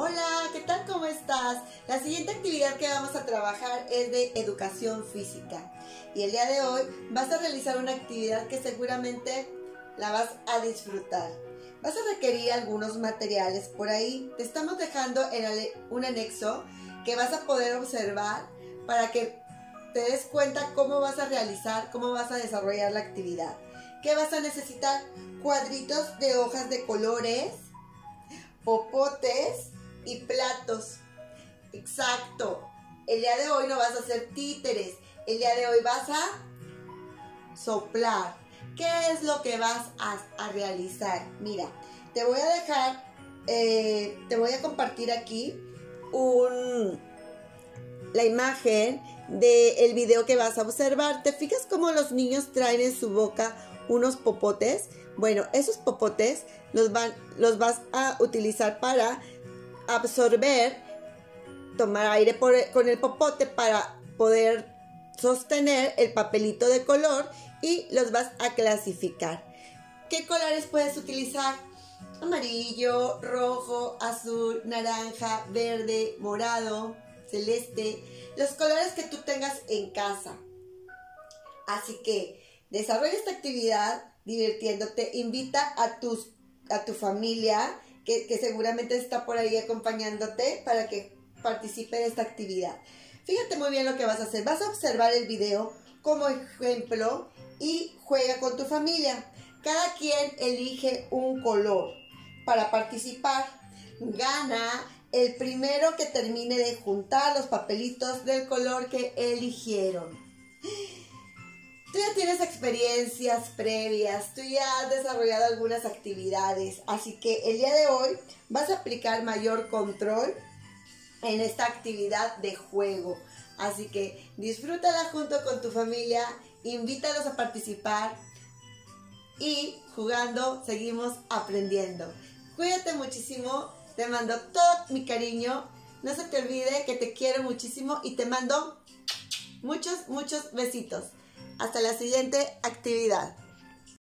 Hola, ¿qué tal? ¿Cómo estás? La siguiente actividad que vamos a trabajar es de educación física. Y el día de hoy vas a realizar una actividad que seguramente la vas a disfrutar. Vas a requerir algunos materiales por ahí. Te estamos dejando en un anexo que vas a poder observar para que te des cuenta cómo vas a realizar, cómo vas a desarrollar la actividad. ¿Qué vas a necesitar? Cuadritos de hojas de colores, popotes, y platos. Exacto. El día de hoy no vas a hacer títeres. El día de hoy vas a soplar. ¿Qué es lo que vas a, realizar? Mira, te voy a dejar, eh, te voy a compartir aquí un, la imagen del video que vas a observar. ¿Te fijas cómo los niños traen en su boca unos popotes? Bueno, esos popotes los, van, los vas a utilizar para absorber, tomar aire con el popote para poder sostener el papelito de color y los vas a clasificar. ¿Qué colores puedes utilizar? Amarillo, rojo, azul, naranja, verde, morado, celeste, los colores que tú tengas en casa. Así que desarrolla esta actividad divirtiéndote, invita a, tus, a tu familia, que, seguramente está por ahí acompañándote para que participe de esta actividad. Fíjate muy bien lo que vas a hacer. Vas a observar el video como ejemplo y juega con tu familia. Cada quien elige un color para participar. Gana el primero que termine de juntar los papelitos del color que eligieron. Tú ya tienes experiencias previas, tú ya has desarrollado algunas actividades, así que el día de hoy vas a aplicar mayor control en esta actividad de juego. Así que disfrútala junto con tu familia, invítalos a participar y jugando seguimos aprendiendo. Cuídate muchísimo, te mando todo mi cariño, no se te olvide que te quiero muchísimo y te mando muchos, muchos besitos. Hasta la siguiente actividad.